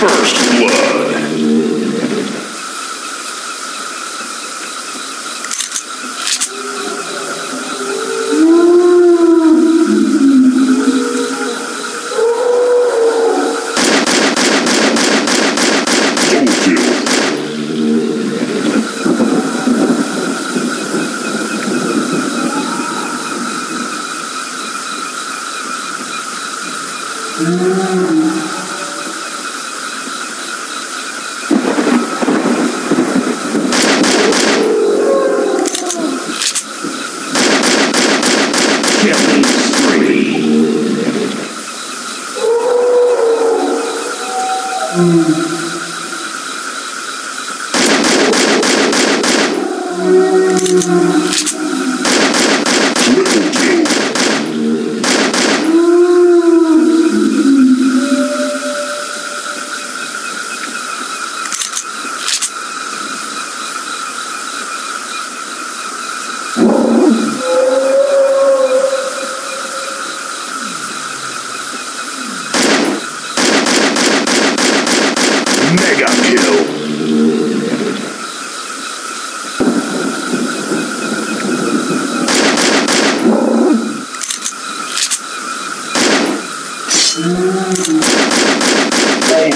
First blood. Killing spree. Triple kill. Mega kill. Ultra kill.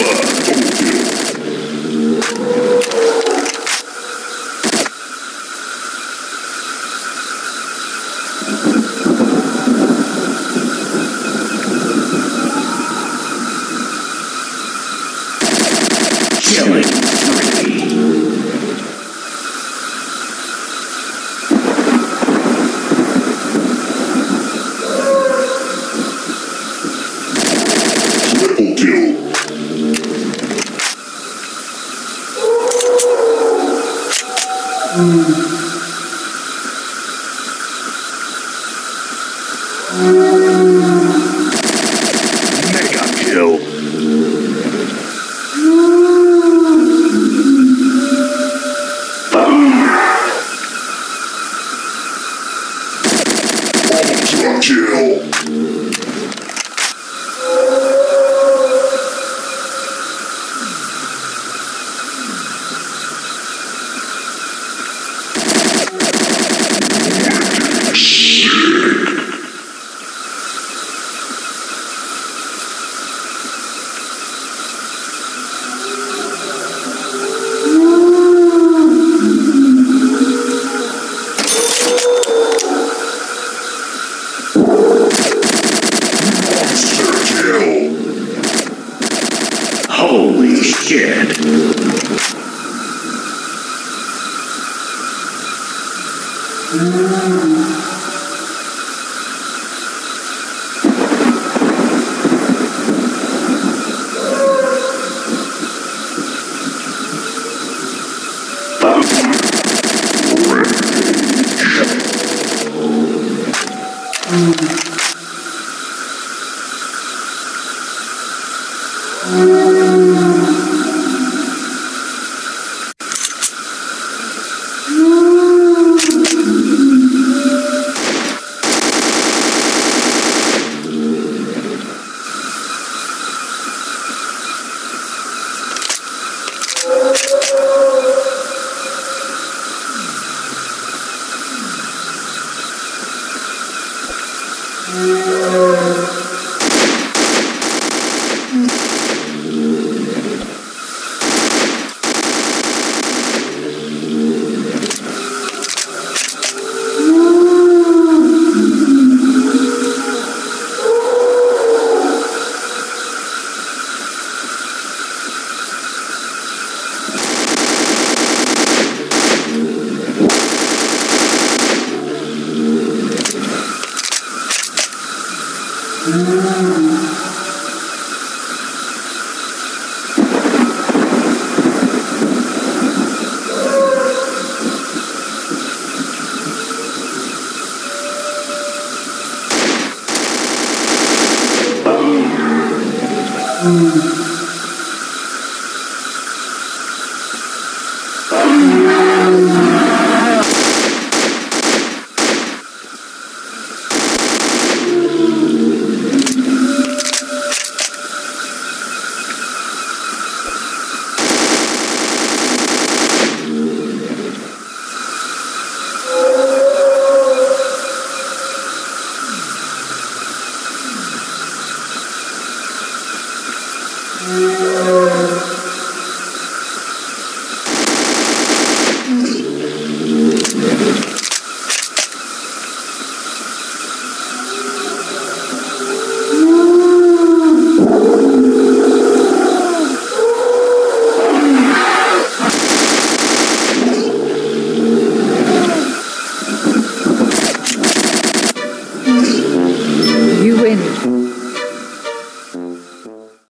First Thank mm -hmm. you. Mm.